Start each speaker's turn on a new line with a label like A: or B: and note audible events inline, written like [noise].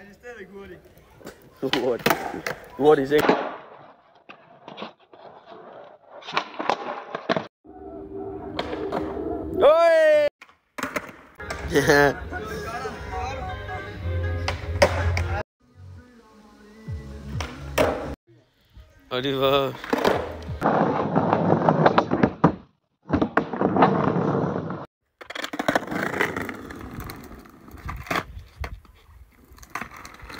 A: [laughs] [laughs] What is it? Oi! Yeah.
B: अरे